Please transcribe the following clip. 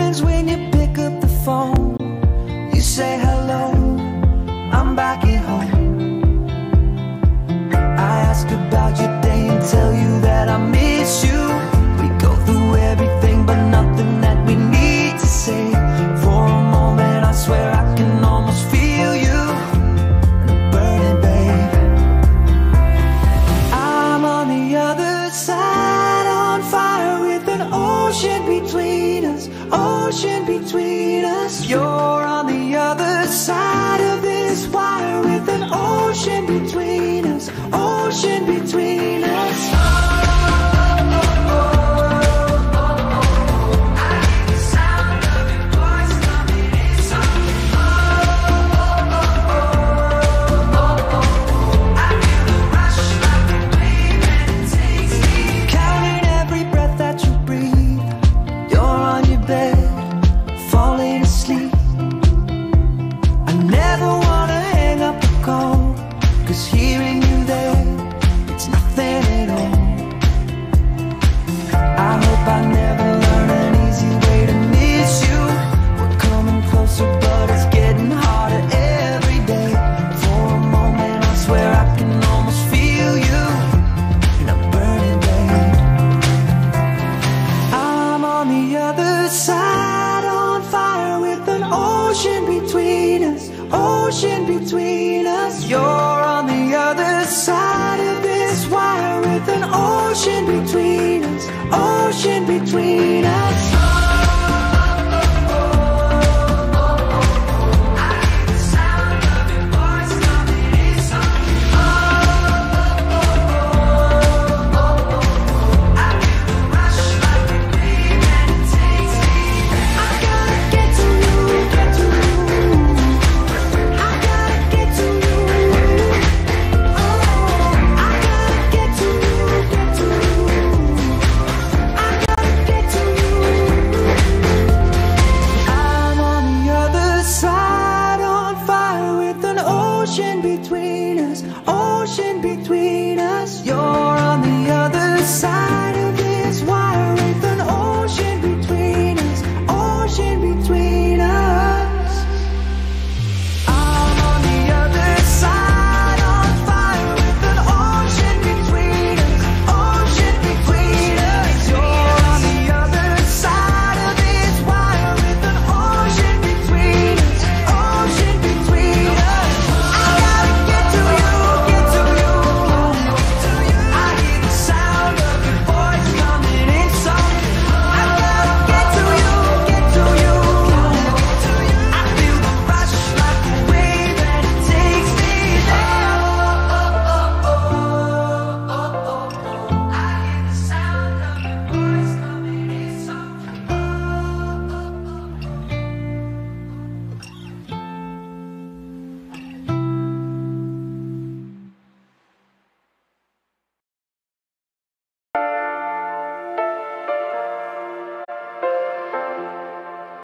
happens when you pick up the phone. You say hello, I'm back at home. I ask about your day and tell you that I miss you. We go through everything but nothing that we need to say. For a moment, I swear I can almost feel you. Burning, babe. I'm on the other side, on fire with an ocean between ocean between us. You're on the other side of this wire with an ocean between us, ocean between us. sleep. ocean between us. You're on the other side of this wire with an ocean between us, ocean between us. between us. You're